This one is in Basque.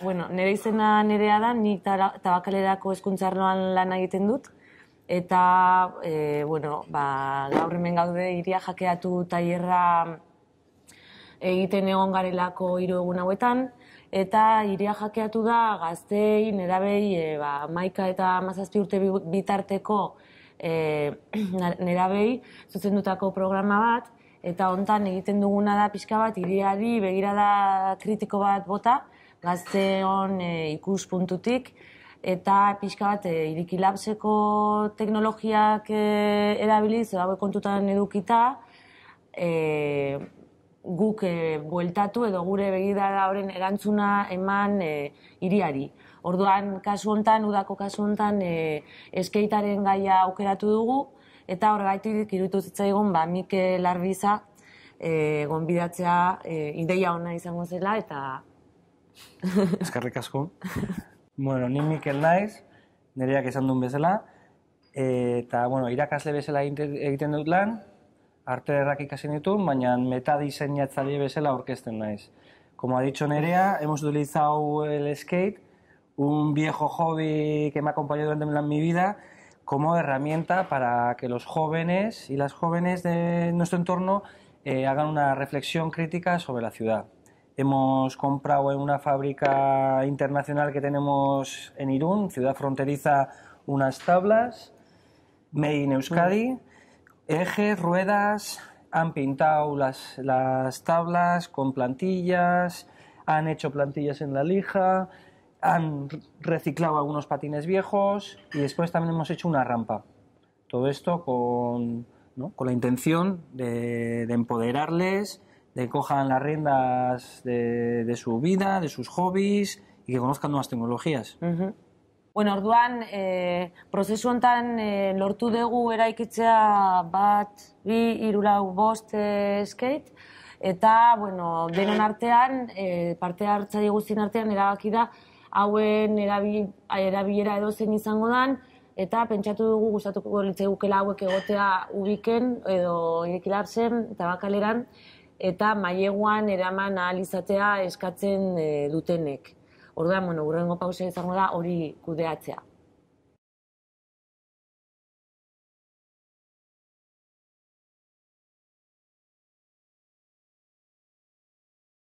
Bueno, nire izena nerea da, ni tabakalerako eskuntzarloan lan egiten dut. Eta, e, bueno, ba, gaur hemen gaude iria jakeatu tailerra egiten egon garelako hiru egun hauetan. Eta iria jakeatu da gaztei, nerabei, e, ba, maika eta mazazpi urte bitarteko e, nerabei zuzendutako programa bat. Eta hontan egiten duguna da pixka bat iriari begirada kritiko bat bota, gazteon e, ikuspuntutik, eta pixka bat e, irikilapseko teknologiak e, erabiliz, hau kontutan edukita, e, guk e, bueltatu edo gure begidara horren erantzuna eman e, iriari. Orduan, kasu hontan, udako kasu hontan, e, eskeitaren gaia aukeratu dugu, eta horregaitik irutu zitzaigun, ba, Mikel Larbiza, e, gonbidatzea e, ideia ona izango zela, eta Eskerrik asko. bueno, ni Mikel naiz, nereak esan duen bezala, eta, bueno, irakasle bezala egiten dut lan, arte errak ikasi ditu, baina meta diseinatzaile bezala orkesten naiz. Como ha dicho Nerea, hemos utilizado el skate, un viejo hobby que me ha acompañado durante mi vida, como herramienta para que los jóvenes y las jóvenes de nuestro entorno eh, hagan una reflexión crítica sobre la ciudad. Hemos comprado en una fábrica internacional que tenemos en Irún, ciudad fronteriza, unas tablas, made in Euskadi, ejes, ruedas, han pintado las, las tablas con plantillas, han hecho plantillas en la lija, han reciclado algunos patines viejos y después también hemos hecho una rampa. Todo esto con, con la intención de empoderarles, de cojan las riendas de, de, su vida, de sus hobbies y que conozcan nuevas tecnologías. Uh -huh. Bueno, orduan, e, prozesu honetan e, lortu dugu eraikitzea bat, bi, irulau, bost e, skate, eta, bueno, denon artean, e, parte hartzaile guztien artean erabaki da, hauen erabi, erabilera edo zen izango dan, eta pentsatu dugu gustatuko litzaigukela hauek egotea ubiken edo irekilapsen, tabakaleran, eta maileguan eraman ahal izatea eskatzen e, dutenek. Orduan, bueno, urrengo pausa izango da hori kudeatzea.